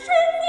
Schön.